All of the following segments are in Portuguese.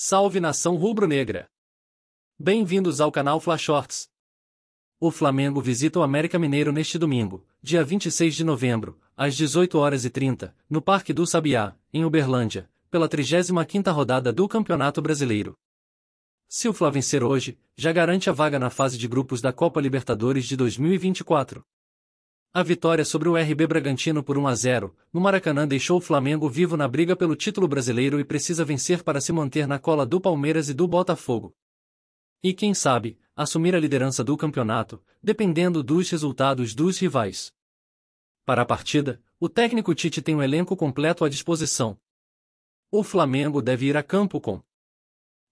Salve nação rubro-negra! Bem-vindos ao canal Flash Shorts. O Flamengo visita o América Mineiro neste domingo, dia 26 de novembro, às 18 horas e 30, no Parque do Sabiá, em Uberlândia, pela 35ª rodada do Campeonato Brasileiro. Se o Fla vencer hoje, já garante a vaga na fase de grupos da Copa Libertadores de 2024. A vitória sobre o RB Bragantino por 1 a 0 no Maracanã deixou o Flamengo vivo na briga pelo título brasileiro e precisa vencer para se manter na cola do Palmeiras e do Botafogo. E quem sabe, assumir a liderança do campeonato, dependendo dos resultados dos rivais. Para a partida, o técnico Tite tem um elenco completo à disposição. O Flamengo deve ir a campo com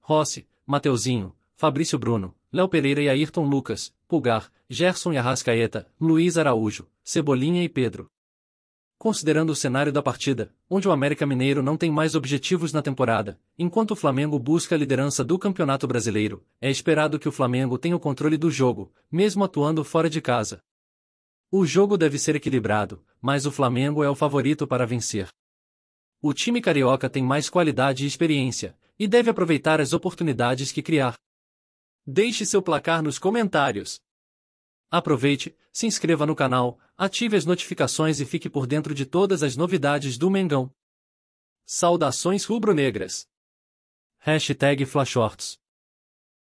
Rossi, Mateuzinho, Fabrício Bruno, Léo Pereira e Ayrton Lucas, Pulgar, Gerson e Arrascaeta, Luiz Araújo, Cebolinha e Pedro. Considerando o cenário da partida, onde o América Mineiro não tem mais objetivos na temporada, enquanto o Flamengo busca a liderança do Campeonato Brasileiro, é esperado que o Flamengo tenha o controle do jogo, mesmo atuando fora de casa. O jogo deve ser equilibrado, mas o Flamengo é o favorito para vencer. O time carioca tem mais qualidade e experiência, e deve aproveitar as oportunidades que criar. Deixe seu placar nos comentários. Aproveite, se inscreva no canal, ative as notificações e fique por dentro de todas as novidades do Mengão. Saudações rubro-negras. Hashtag Flashorts.